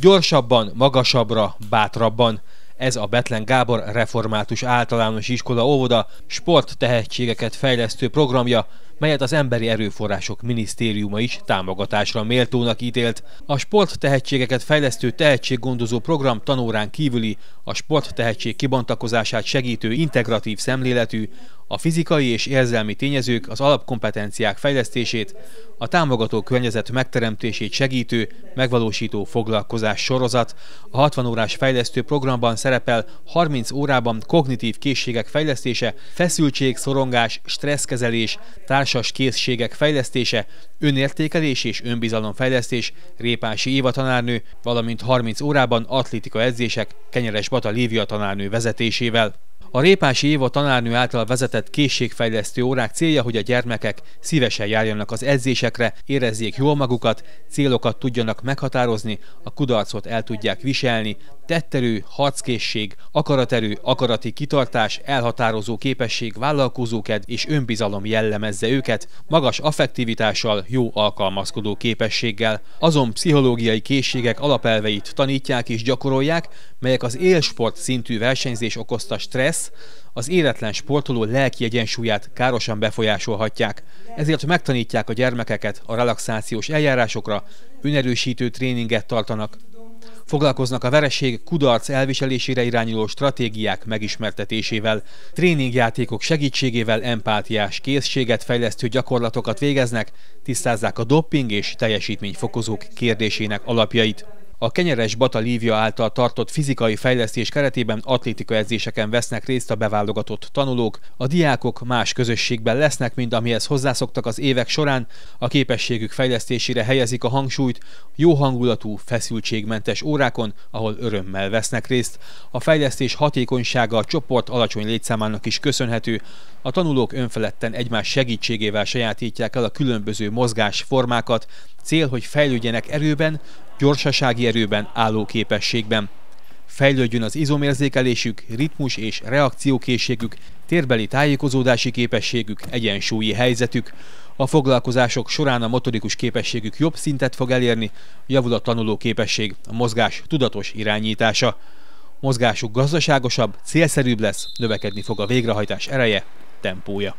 Gyorsabban, magasabbra, bátrabban. Ez a Betlen Gábor Református Általános Iskola óvoda sport tehetségeket fejlesztő programja, melyet az Emberi Erőforrások Minisztériuma is támogatásra méltónak ítélt. A sport tehetségeket fejlesztő tehetséggondozó program tanórán kívüli a sport tehetség kibontakozását segítő integratív szemléletű, a fizikai és érzelmi tényezők az alapkompetenciák fejlesztését, a támogató környezet megteremtését segítő, megvalósító foglalkozás sorozat. A 60 órás fejlesztő programban szerepel 30 órában kognitív készségek fejlesztése, feszültség, szorongás, stresszkezelés, társas készségek fejlesztése, önértékelés és önbizalomfejlesztés, Répási Éva tanárnő, valamint 30 órában atlétika edzések Kenyeres Bata Lívia tanárnő vezetésével. A Répási Éva tanárnő által vezetett készségfejlesztő órák célja, hogy a gyermekek szívesen járjanak az edzésekre, érezzék jól magukat, célokat tudjanak meghatározni, a kudarcot el tudják viselni, tetterő, harckészség, akaraterő, akarati kitartás, elhatározó képesség, vállalkozóked és önbizalom jellemezze őket, magas affektivitással, jó alkalmazkodó képességgel. Azon pszichológiai készségek alapelveit tanítják és gyakorolják, melyek az élsport szintű versenyzés okozta stressz, az életlen sportoló lelki egyensúlyát károsan befolyásolhatják. Ezért megtanítják a gyermekeket a relaxációs eljárásokra, önerősítő tréninget tartanak. Foglalkoznak a vereség kudarc elviselésére irányuló stratégiák megismertetésével, tréningjátékok segítségével empátiás készséget fejlesztő gyakorlatokat végeznek, tisztázzák a dopping és teljesítményfokozók kérdésének alapjait. A Kenyeres Bata Lívia által tartott fizikai fejlesztés keretében atlétika edzéseken vesznek részt a beválogatott tanulók. A diákok más közösségben lesznek, mint amihez hozzászoktak az évek során. A képességük fejlesztésére helyezik a hangsúlyt jó hangulatú, feszültségmentes órákon, ahol örömmel vesznek részt. A fejlesztés hatékonysága a csoport alacsony létszámának is köszönhető. A tanulók önfeledten egymás segítségével sajátítják el a különböző mozgásformákat. Cél, hogy fejlődjenek erőben, gyorsasági erőben, álló képességben. Fejlődjön az izomérzékelésük, ritmus és reakciókészségük, térbeli tájékozódási képességük, egyensúlyi helyzetük. A foglalkozások során a motorikus képességük jobb szintet fog elérni, javul a tanuló képesség, a mozgás tudatos irányítása. Mozgásuk gazdaságosabb, célszerűbb lesz, növekedni fog a végrehajtás ereje, tempója.